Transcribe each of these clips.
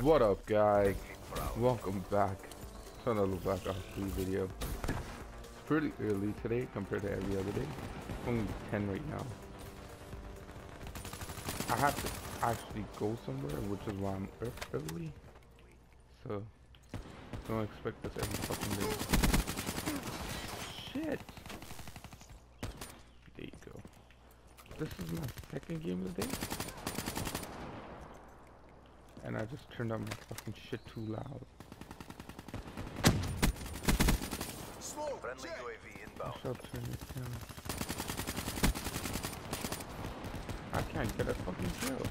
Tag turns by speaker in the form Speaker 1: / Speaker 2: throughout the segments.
Speaker 1: What up guys? Welcome back to another Black Ops 3 video. It's pretty early today compared to every other day. It's only 10 right now. I have to actually go somewhere, which is why I'm up early. So, don't expect this every fucking day. Shit! There you go. This is my second game of the day and I just turned up my fucking shit too loud.
Speaker 2: Friendly UAV inbound.
Speaker 1: I shall turn it down. I can't get a fucking kill.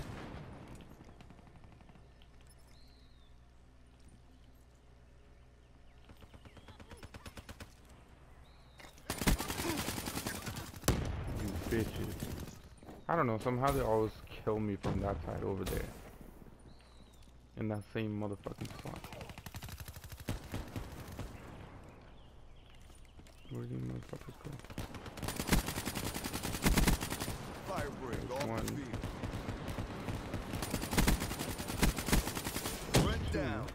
Speaker 1: You bitches. I don't know, somehow they always kill me from that side over there in that same motherfucking spot. Where do you motherfuckers go?
Speaker 2: Fire break
Speaker 1: There's
Speaker 2: off
Speaker 1: one.
Speaker 2: the field. Went
Speaker 1: Two.
Speaker 2: down.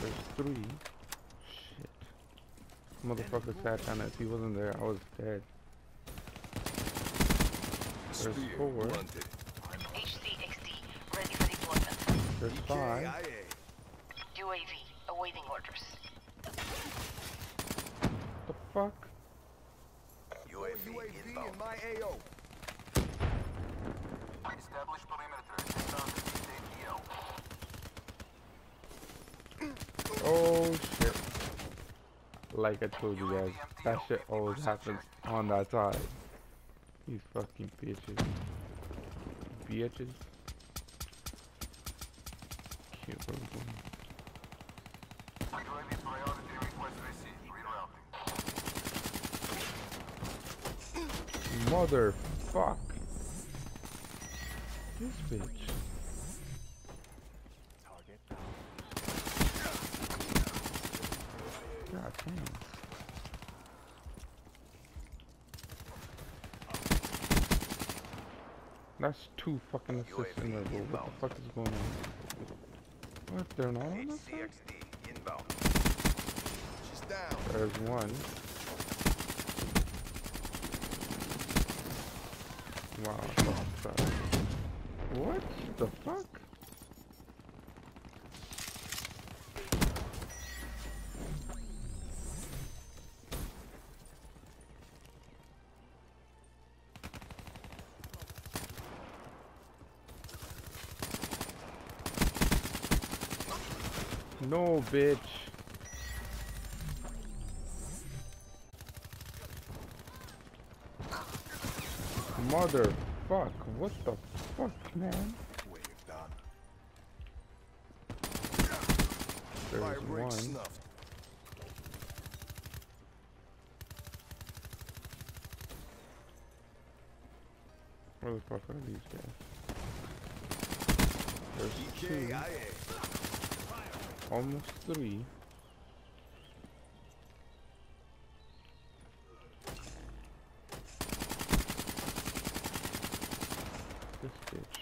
Speaker 1: There's three. Shit. Motherfucker sat down as he wasn't there, I was dead. There's four.
Speaker 2: blunted.
Speaker 3: HCXD, ready for deployment.
Speaker 1: There's five.
Speaker 3: UAV, awaiting orders.
Speaker 1: The fuck?
Speaker 2: UAV,
Speaker 4: UAV
Speaker 2: inbound.
Speaker 4: in my AO.
Speaker 2: Establish perimeter. Inbound ATO.
Speaker 1: Oh shit. Like I told you guys, that shit always happens on that side. These fucking bitches. Bitches.
Speaker 2: Request received.
Speaker 1: Motherfuck. This bitch. God damn. That's two fucking assists in a row. What the fuck is going on? What? They're not on.
Speaker 4: She's down.
Speaker 1: There's one. Wow. What the fuck? No, bitch. Mother fuck, what the fuck, man?
Speaker 2: Wave done.
Speaker 1: There's
Speaker 4: break
Speaker 1: one.
Speaker 4: snuffed.
Speaker 1: Where the fuck are these guys? There's two. Almost three. This bitch.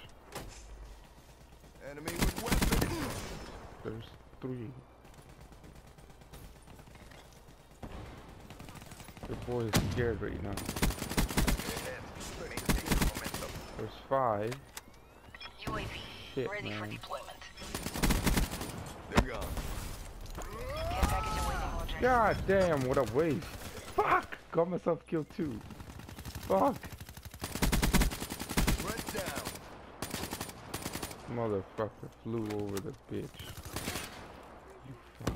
Speaker 4: Enemy with weapon.
Speaker 1: There's three. The boy is scared right now.
Speaker 2: Ahead. Maintain momentum.
Speaker 1: There's five.
Speaker 3: UAV,
Speaker 1: Shit,
Speaker 3: ready for
Speaker 1: man.
Speaker 3: deployment.
Speaker 1: God damn, what a waste. Fuck! Got myself killed too. Fuck! Motherfucker flew over the bitch. You fuck.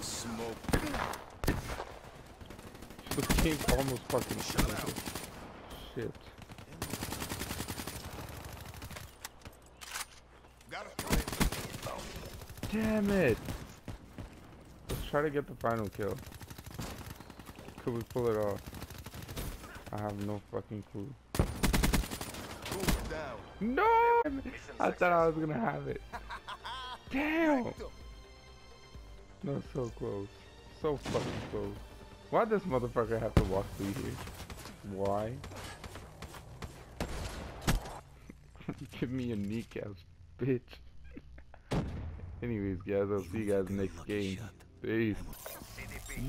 Speaker 4: Smoke.
Speaker 1: The game's almost fucking
Speaker 4: Shut out.
Speaker 1: Shit.
Speaker 4: Got a threat.
Speaker 1: Damn it! Let's try to get the final kill. Could we pull it off? I have no fucking clue. No! I thought I was gonna have it. Damn! No, so close. So fucking close. Why does motherfucker have to walk through here? Why? Give me a kneecaps, bitch. Anyways, guys, I'll see you guys next game. Peace.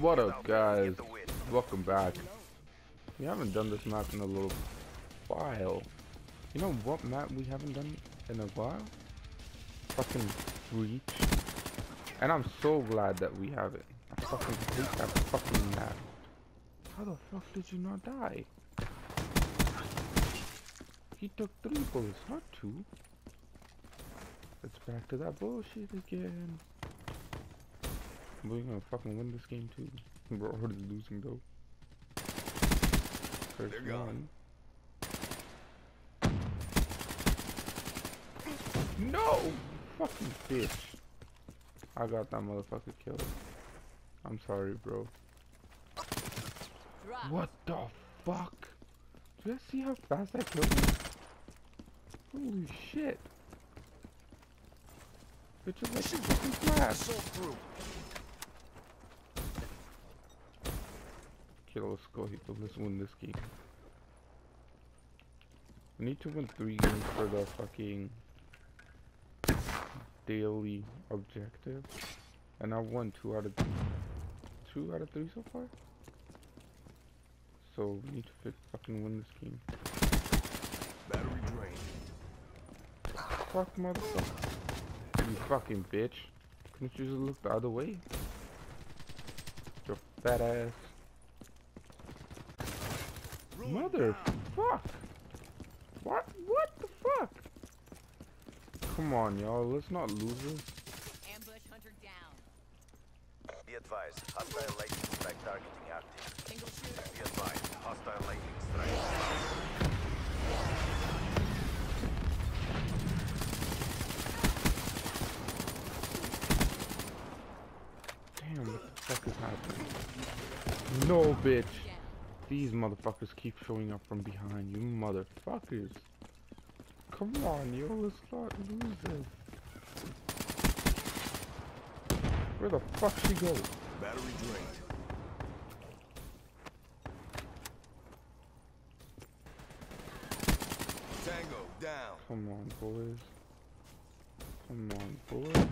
Speaker 1: What up, guys?
Speaker 2: Get the win.
Speaker 1: Welcome back. We haven't done this map in a little while. You know what map we haven't done in a while? Fucking Breach. And I'm so glad that we have it. I fucking hate that fucking map. How the fuck did you not die? He took three bullets, not two. It's back to that bullshit again. We're gonna fucking win this game too. We're already losing though. First
Speaker 4: They're gone.
Speaker 1: one. No! Fucking bitch. I got that motherfucker killed. I'm sorry, bro. What the fuck? Do you guys see how fast I killed him? Holy shit. Bitch is like fucking flash.
Speaker 4: So through.
Speaker 1: Okay, let's go. Hito. Let's win this game. We need to win three games for the fucking daily objective. And I won two out of two out of three so far. So we need to fi- fucking win this game.
Speaker 4: Battery drain.
Speaker 1: Fuck motherfucker. You fucking bitch. Couldn't you just look the other way? Your fat ass.
Speaker 4: Ruin
Speaker 1: Mother fuck! What? What the fuck? Come on, y'all. Let's not lose this.
Speaker 5: Ambush hunter down.
Speaker 2: Be advised. Hostile lightning strike targeting active.
Speaker 5: Single shooter.
Speaker 2: Be advised. Hostile lightning strike.
Speaker 1: Damn, what the fuck is happening? No, bitch. These motherfuckers keep showing up from behind. You motherfuckers. Come on, yo. Let's not lose this. Where the fuck she go?
Speaker 4: Battery drained. Tango down.
Speaker 1: Come on, boys. Come on, boys.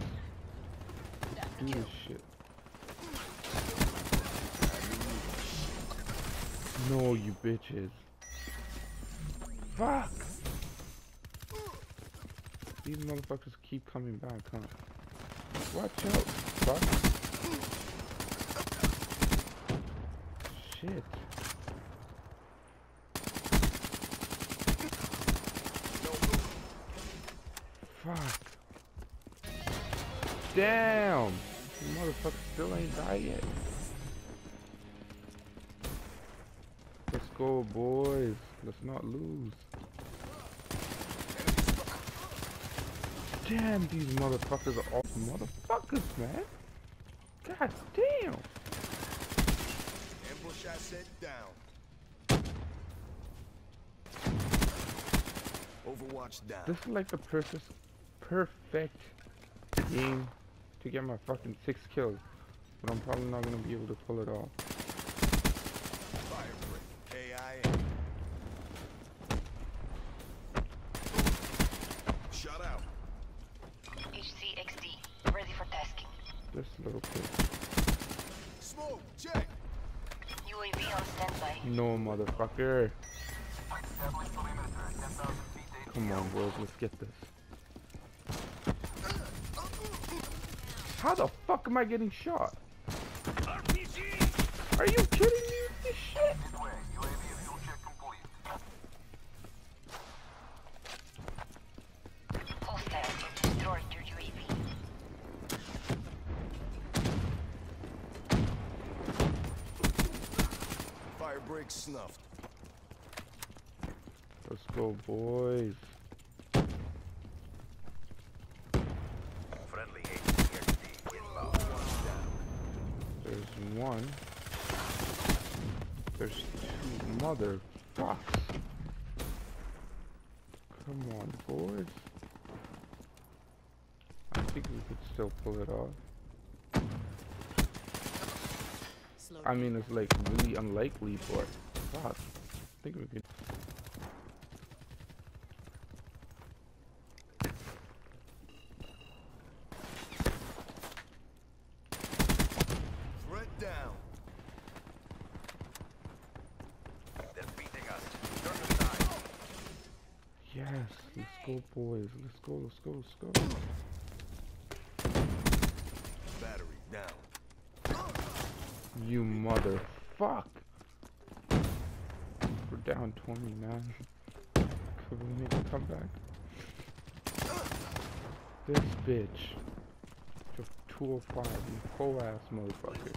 Speaker 1: Do this shit. No, you bitches. Fuck! These motherfuckers keep coming back, huh? Watch out, fuck. Shit. Fuck. Damn! Motherfucker still ain't died yet. Go, boys. Let's not lose. Damn, these motherfuckers are all motherfuckers, man. God damn.
Speaker 4: Ambush asset down. Overwatch down.
Speaker 1: This is like the perfect, perfect game to get my fucking six kills. But I'm probably not gonna be able to pull it off.
Speaker 4: Fire break. AIA. Shut out.
Speaker 3: HCXD, ready for tasking.
Speaker 1: Just a little bit.
Speaker 4: Smoke. Check.
Speaker 3: UAV on standby.
Speaker 1: No, motherfucker. Come on, boys, let's get this. How the fuck am I getting shot? Are you kidding me with this shit?
Speaker 4: Fire break snuffed.
Speaker 1: Let's go, boys.
Speaker 2: Friendly HCXD inbound.
Speaker 1: There's one. There's two motherfucks. Come on, boys. I think we could still pull it off. I mean, it's like really unlikely, but God, I think we could. Yes, let's go boys, let's go, let's go, let's go.
Speaker 4: Battery down.
Speaker 1: You motherfuck. We're down 20, man. Could we make a comeback? This bitch. Just 205, you whole ass motherfucker.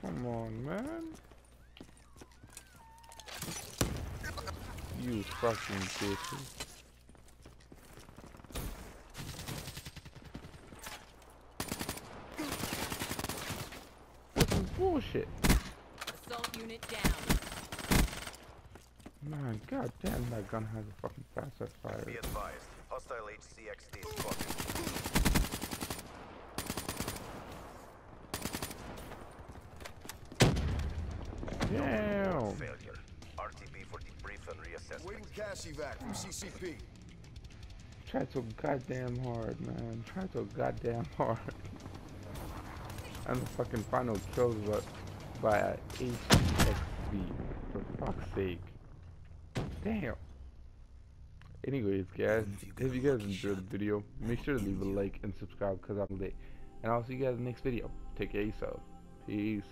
Speaker 1: Come on, man. You fucking bitches. This is bullshit.
Speaker 5: Assault unit down.
Speaker 1: Man, god damn, that gun has a fucking faster fire.
Speaker 2: Be advised. Hostile HCXD spotted.
Speaker 1: Damn!
Speaker 2: Failure. RTB for debrief and reassessment.
Speaker 4: Waiting CASEVAC from CCP.
Speaker 1: Try so goddamn hard, man. Try so goddamn hard. And the fucking final kills by, by a HXV, for fuck's sake. Damn. Anyways, guys, if you guys enjoyed the video, make sure to leave a like and subscribe because I'm late. And I'll see you guys in the next video. Take care of yourself. Peace.